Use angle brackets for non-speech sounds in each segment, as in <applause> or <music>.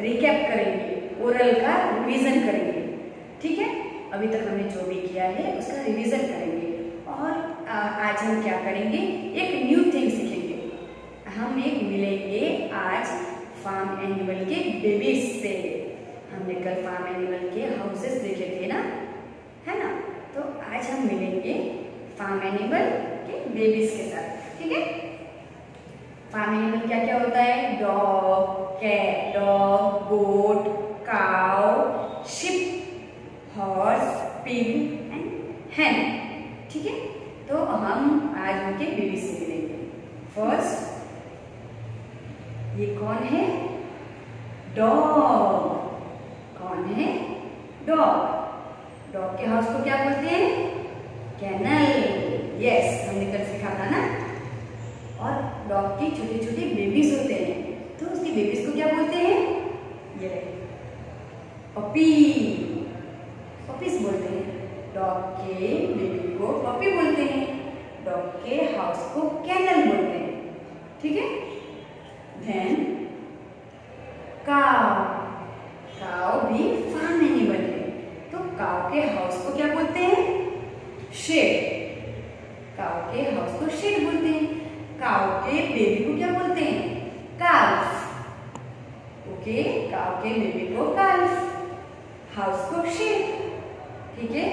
Recap करेंगे oral का revision करेंगे। ठीक है? अभी तक हमने जो भी किया है उसका रिवीजन करेंगे। और आ, आज हम क्या करेंगे? एक न्यू थिंग सीखेंगे। हम एक मिलेंगे आज फार्म एनिमल के बेबीज से। हमने कल फार्म एनिमल के हाउसेस देखे थे ना? है ना? तो आज हम मिलेंगे फार्म एनिमल के बेबीज के साथ। ठीक है? फार्म में क्या क्या होता है? Dog cat dog goat cow sheep horse pig and hen ठीक है? तो हम आज उनके बेबी से मिलेंगे। फ़र्स्ट ये कौन है? डॉग कौन है? डॉग डॉग के हाउस को क्या बोलते हैं? कैनल यस हमने कल सीखा था ना? डॉग की छोटे छोटे बेबीज होते हैं। तो उसकी बेबीज को क्या बोलते हैं? ये पपी। पपीज बोलते हैं। डॉग के बेबी को पपी बोलते हैं। डॉग के हाउस को कैनल बोलते हैं। ठीक है? देन काव काव भी फार्म एनिमल है तो काव के हाउस को क्या बोलते हैं? शेड काव के हाउस को शेड बोलते हैं। काव के बेबी को क्या बोलते हैं? काल्फ ओके काव के बेबी को काल्फ हाउस को शेड ठीक है?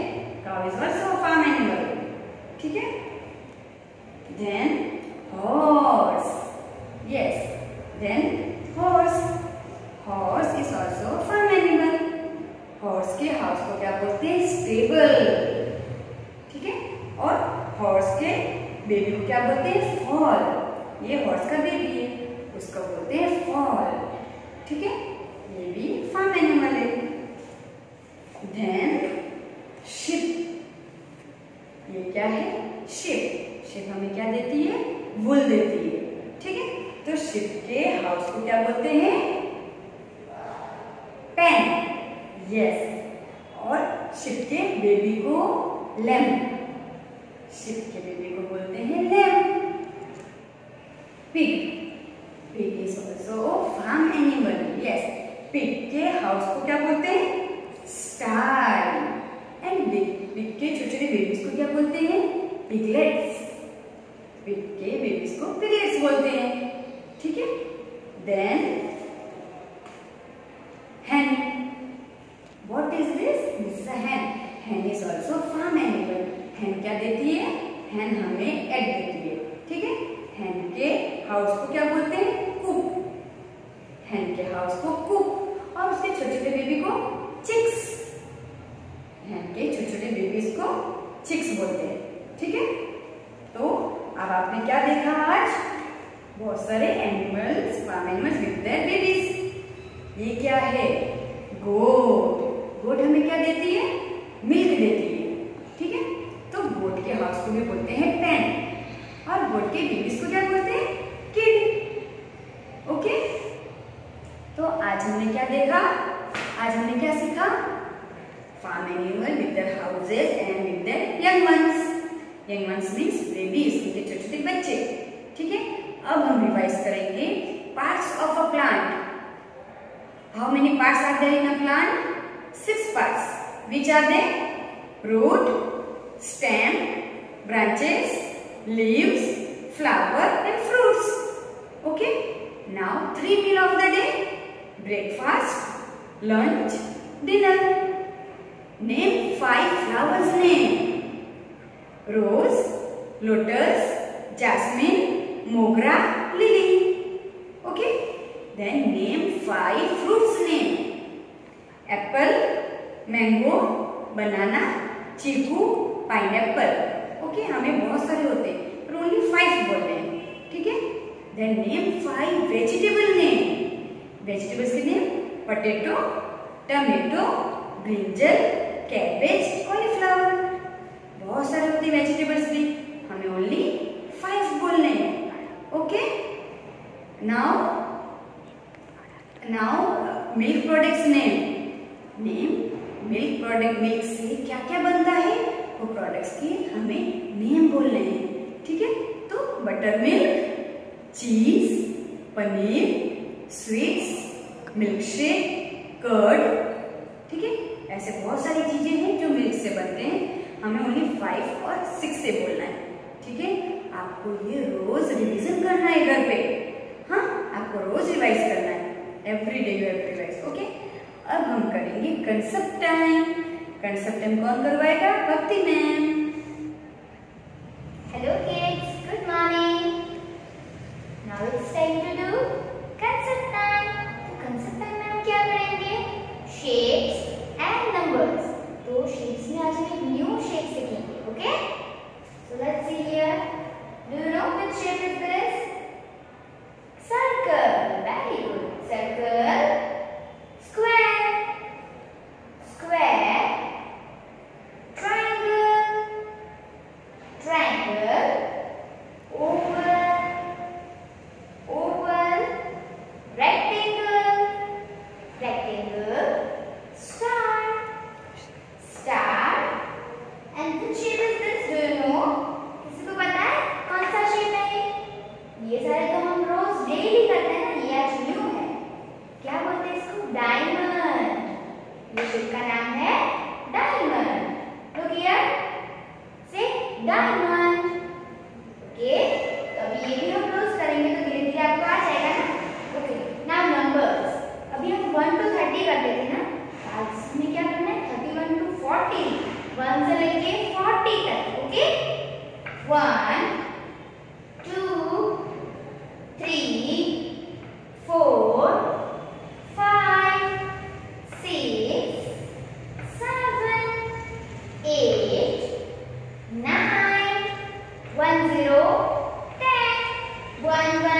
काव इज़ ऑल्सो फार्म एनिमल ठीक है? Then horse. Yes then horse. Horse is also farm animal horse के हाउस को क्या बोलते हैं? स्टेबल। ठीक है? और हॉर्स के बेबी को क्या बोलते हैं? फॉल। ये हॉर्स का बेबी है, उसको बोलते हैं फॉल। ठीक है? ये भी फार्म एनिमल है। देन शिप ये क्या है? शिप शिप हमें क्या देती है? वुल देती है। ठीक है? तो शिप के हाउस को क्या बोलते हैं? पेन यस और शिप के बेबी को लैम्प शिप के बेबी को बोलते हैं lamb pig pig is also farm animal yes pig के हाउस को क्या बोलते हैं? स्टार एंड पिग के छोटे छोटे बेबीज को क्या बोलते हैं? पिगलेट्स पिग के बेबीज को पिगलेट्स बोलते हैं. ठीक है? Then hen. What is this? This is a hen. Hen is also farm animal. Hen क्या देती है? Hen हमें egg देती है. ठीक है? Hen के हाउस को क्या बोलते हैं? कुक hen के हाउस को कुक और उसके छोटे छोटे बेबी को चिक्स hen के छोटे छोटे बेबीज को चिक्स बोलते हैं। ठीक है? तो अब आपने क्या देखा आज? बहुत सारे animals farm animals with their babies ये क्या है? गोट गोट हमें क्या देती है मिल्क देती है ठीक है तो गोट के हाउस को भी बोलते हैं पेन और गोट के बेबीज को क्या बोलते हैं किड ओके तो आज हमने क्या देखा आज हमने क्या सीखा animal with their houses and with their young ones young ones means babies उनके छोटे छोटे बच्चे ठीक है अब हम रिवाइज करेंगे parts of a plant How many parts are there in a plant? Six parts. Which are they? Root, stem, branches, leaves, flower and fruits. Okay. Now three meal of the day. Breakfast, lunch, dinner. Name five flowers name. Rose, lotus, jasmine, mogra, lily. Okay. Then name five fruits name. Apple, mango, banana, chikoo pineapple okay हमें बहुत सारे होते हैं पर only five बोल रहे हैं ठीक है then name five vegetable name vegetables के name potato tomato brinjal cabbage cauliflower बहुत सारे होते वेजिटेबल्स भी। हमें ओनली फाइव बोलने हैं। Okay now now milk products name name milk product milk से क्या क्या बनता है? वो प्रोडक्ट्स के हमें नेम बोलने हैं। ठीक है? तो butter milk cheese paneer sweets milkshake curd ठीक है? ऐसे बहुत सारी चीज़ें हैं जो मिल्क से बनते हैं। हमें ओनली फाइव और सिक्स से बोलना है ठीक है? आपको ये रोज रिवीजन करना है घर पे। हाँ आपको रोज रिवाइज करना है। Every day you revise okay अब हम करेंगे कंसेप्ट टाइम कंसेप्ट टाइम कौन करवाएगा? Bhakti ma'am. Hello kids, good morning. Now it's time to do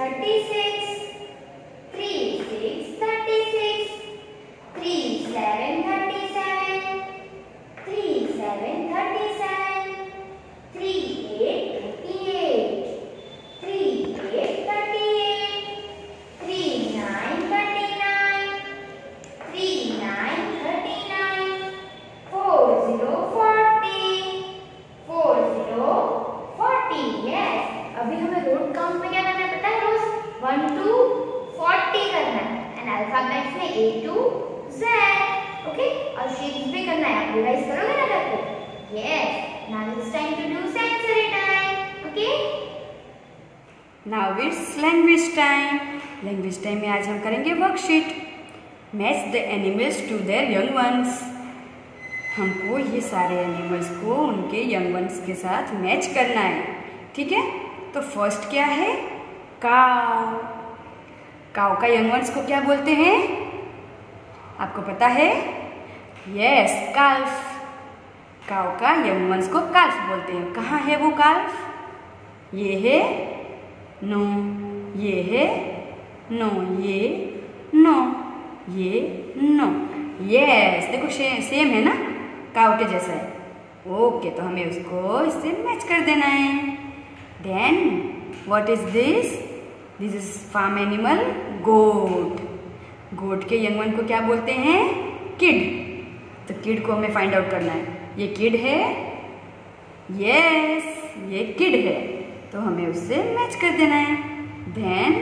36 one two forty करना है। एंड अल्फाबेट्स में ए टू जेड ओके और शेप्स भी करना है। रिवाइज करोगे ना घर पे? Yes now it's time to do sensory time okay now it's language time language time में आज हम करेंगे worksheet match the animals to their young ones हमको ये सारे एनिमल्स को उनके यंग वंस के साथ मैच करना है। ठीक है? तो फ़र्स्ट क्या है? काव काउ का यंग वंस को क्या बोलते हैं? आपको पता है? यस काल्फ काउ का यंग वंस को काल्फ बोलते हैं। कहाँ है वो काल्फ ये है नो, ये है नो, ये नो ये नो। यस देखो सेम है ना? काउ के जैसा है। ओके तो हमें उसको इससे मैच कर देना है। Then what is this this is farm animal goat goat के यंग वन को क्या बोलते हैं? किड तो किड को हमें फाइंड आउट करना है। ये किड है। यस ये किड है। तो हमें उससे मैच कर देना है। Then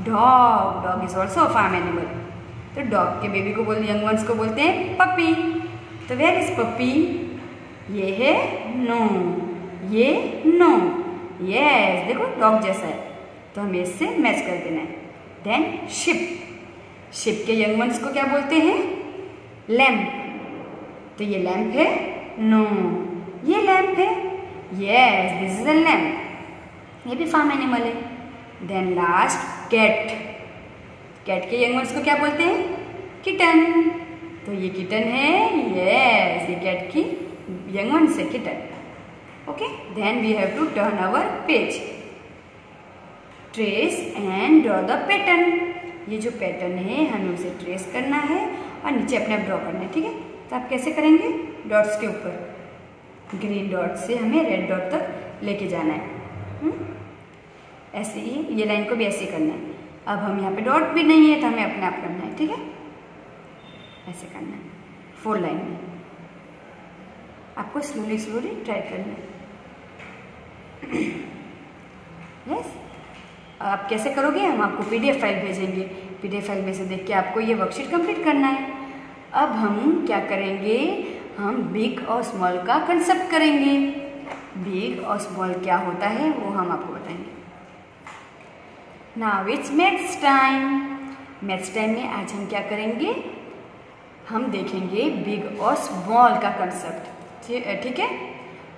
dog dog is also farm animal तो डॉग के बेबी को बोल यंग वंस को बोलते हैं पपी तो वेर इज़ पपी ये है नो ये नो यस देखो डॉग जैसा है। तो हमें इससे मैच कर देना है। देन शिप शिप के यंग वंस को क्या बोलते हैं? लैम्प तो ये लैम्प है? No no. ये लैम्प है? Yes this is a lamb ये भी फार्म एनिमल है। देन लास्ट कैट कैट के यंग वंस को क्या बोलते हैं? किटन तो ये किटन है? यस ये कैट की यंग वंस है kitten okay then we have to turn our page trace and draw the pattern ये जो पैटर्न है, हमें उसे ट्रेस करना है और नीचे अपने आप ड्रॉ करना है, ठीक है? तो आप कैसे करेंगे? डॉट्स के ऊपर। ग्रीन डॉट से हमें रेड डॉट तक लेके जाना है? हम्म? ऐसे ही, ये लाइन को भी ऐसे करना है। अब हम यहाँ पे डॉट भी नहीं है तो हमें अपने आप करना है, ठीक है? ऐसे करना है। फोर लाइन में। आपको स्लोली स्लोली ट्राई करना है। <clears throat> यस आप कैसे करोगे? हम आपको पीडीएफ फ़ाइल भेजेंगे। पीडीएफ फ़ाइल में से देख के आपको ये वर्कशीट कंप्लीट करना है। अब हम क्या करेंगे? हम बिग और स्मॉल का कंसेप्ट करेंगे। बिग और स्मॉल क्या होता है, वो हम आपको बताएँगे। Now it's maths time maths time में आज हम क्या करेंगे? हम देखेंगे बिग और स्मॉल का कंसेप्ट ठीक है?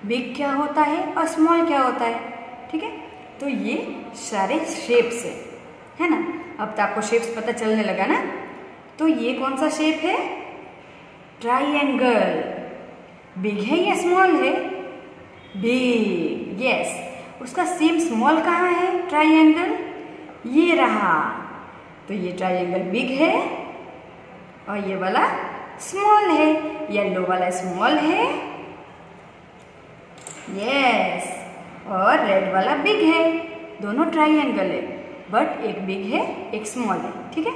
बिग क्या होता है और स्मॉल क्या होता है? ठीक है? तो ये सारे शेप्स है है ना? अब तो आपको शेप्स पता चलने लगा ना? तो ये कौन सा शेप है? ट्राइंगल बिग है या स्मॉल है? बिग यस उसका सेम स्मॉल कहाँ है? ट्राइएंगल ये रहा। तो ये ट्राइंगल बिग है और ये वाला स्मॉल है। येलो वाला स्मॉल है। यस और रेड वाला बिग है। दोनों ट्राइंगल है बट एक बिग है, एक स्मॉल है, ठीक है?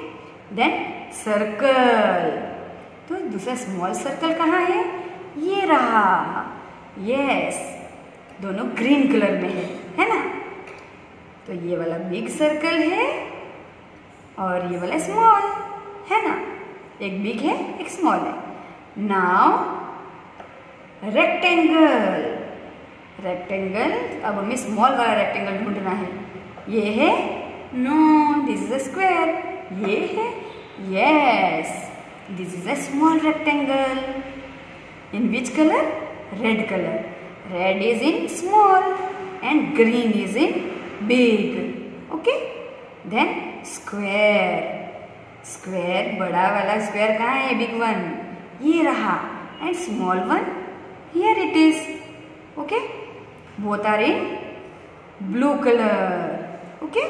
देन सर्कल तो दूसरा स्मॉल सर्कल कहाँ है? ये रहा। यस दोनों ग्रीन कलर में है है ना? तो ये वाला बिग सर्कल है और ये वाला स्मॉल है ना? एक बिग है, एक स्मॉल है। नाउ रेक्टेंगल रेक्टेंगल अब हमें स्मॉल वाला रेक्टेंगल ढूंढना है। ये है no this is a square ये है yes this is a small rectangle in which colour red colour red is in small and green is in big okay? Then square. Square, बड़ा वाला square कहाँ है? बिग वन ये रहा. And small one here it is okay both are in blue colour okay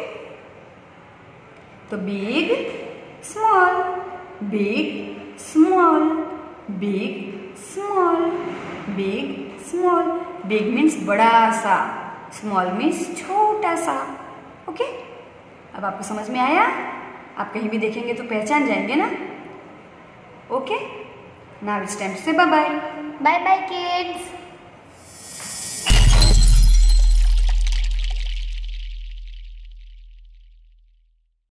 तो big small big small big small big small big means बड़ा सा small means छोटा सा ओके अब आपको समझ में आया? आप कहीं भी देखेंगे तो पहचान जाएँगे ना? Okay now it's time say bye bye bye bye kids